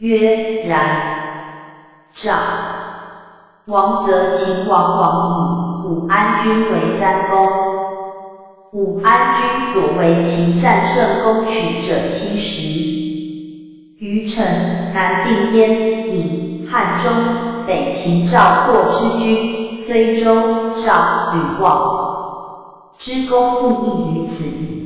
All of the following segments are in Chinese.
曰：然。赵王则秦王王以武安君为三公。武安君所为秦战胜攻取者七十余城，南定燕、以汉中、北秦赵括之军，虽州、赵、吕、望之功不异于此矣。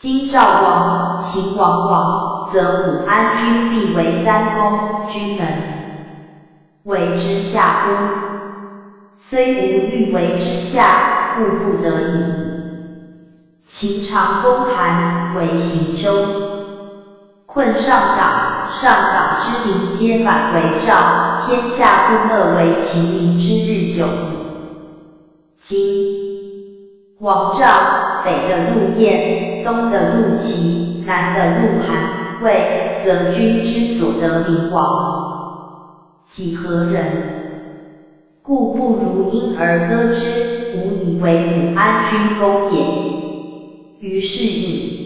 今赵王、秦王亡，则武安君必为三公，君能。为之下乎？虽无欲为之下，故不得已。秦长公韩为行丘，困上党，上党之民皆反为赵，天下不乐为秦民之日久。今王赵北的入燕，东的入齐，南的入韩，魏，则君之所得名王。几何人？故不如因而歌之，吾以为武安君功也。于是以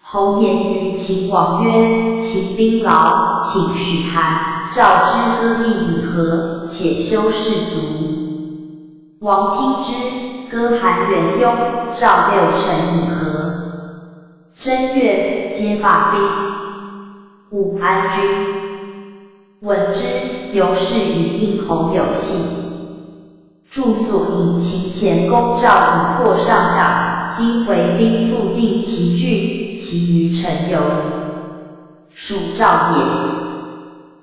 侯言于秦王曰：“秦兵劳，请许韩、赵之歌地以和，且修士卒。”王听之，歌韩元雍、赵六臣以和。正月，皆罢兵。武安君。闻之，由是与应侯有信。著所引秦前公赵以破上党，今回兵复定齐郡，其余臣有属赵也。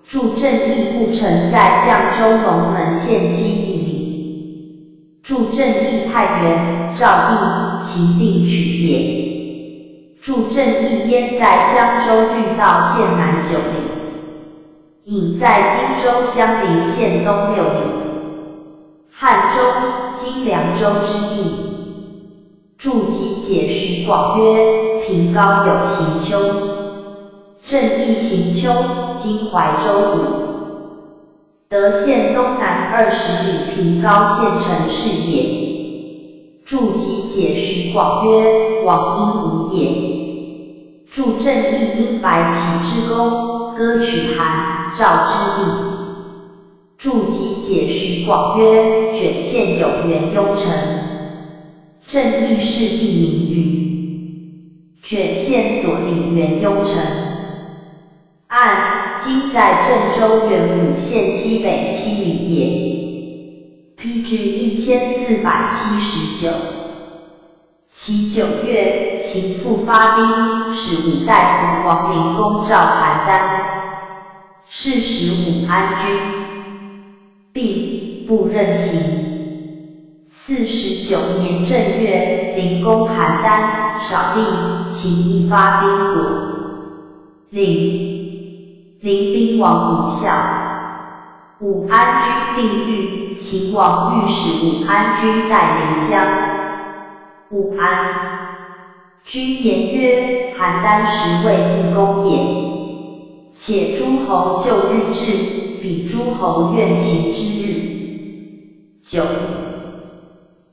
助正义故臣在绛州龙门县西。助正义太原，赵地，秦定取也。助正义焉在襄州郡道县南九里。隐在荆州江陵县东六里，汉中今凉州之地。筑集解徐广曰：平高有行丘，正义行丘，今怀州府。德县东南二十里平高县城是也。筑集解徐广曰：王应无也。筑正义因白起之功，歌取韩。赵之地，筑集解徐广曰：卷县有元雍城，正义是地名语。卷县所立元雍城，按今在郑州元武县西北七里也。批至一千四百七十九。其九月，秦复发兵，使五代国王陵公赵邯郸。是时武安君并不任行。四十九年正月，灵公邯郸，少帝秦亦发兵左领，临兵王无效。武安君病愈，秦王欲使武安君代临江。武安君言曰：邯郸实为义公也。且诸侯就日至，比诸侯怨秦之日久。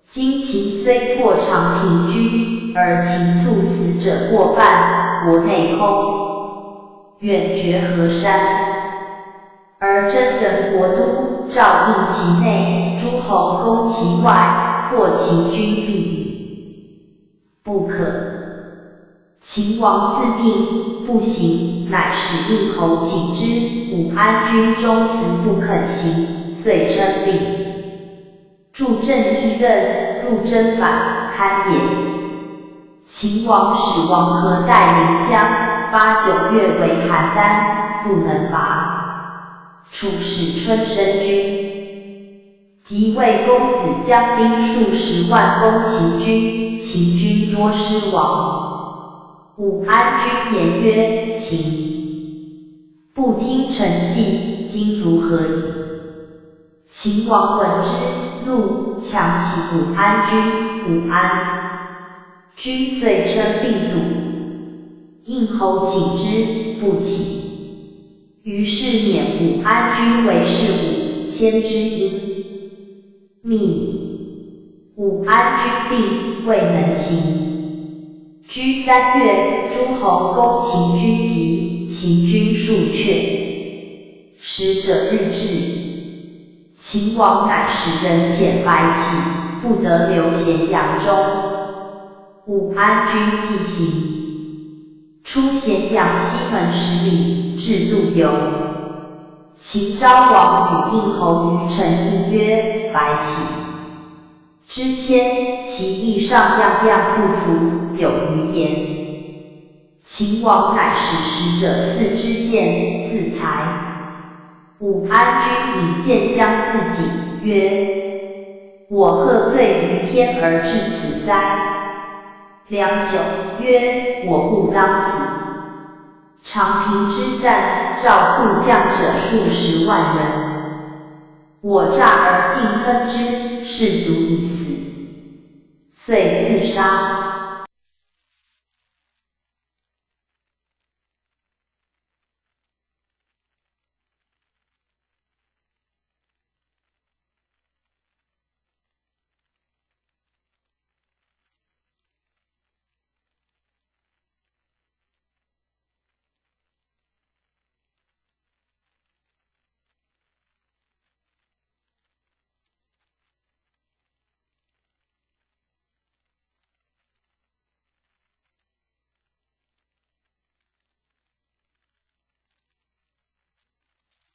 今秦虽破长平居，而秦卒死者过半，国内空，远绝河山。而真人国都，照应其内，诸侯攻其外，破秦军必不可。秦王自病不行，乃使应侯请之。武安君终辞不肯行，遂称病。助正义任入征反，堪也。秦王使王和代临江，八九月为邯郸，不能拔。楚使春申君，即为公子将兵数十万攻秦军，秦军多失亡。武安君言曰：“秦不听臣计，今如何矣？”秦王闻之，怒，强其武安君。武安君遂称病笃，应侯请之，不起。于是免武安君为士武，迁之阴密。武安君病，未能行。居三月，诸侯攻秦军急，秦军数却。使者日至。秦王乃使人遣白起，不得留咸阳中。武安君既行，出咸阳西门十里，至陆游。秦昭王与应侯于陈应曰：“白起之谦，其意上样样不服，有余言。”秦王乃使使者赐之剑，自裁。武安君以剑将自己，曰：“我何罪于天而至此哉？”良久，曰：“我不当死。”长平之战，赵肃将者数十万人，我诈而尽坑之，士卒已死，遂自杀。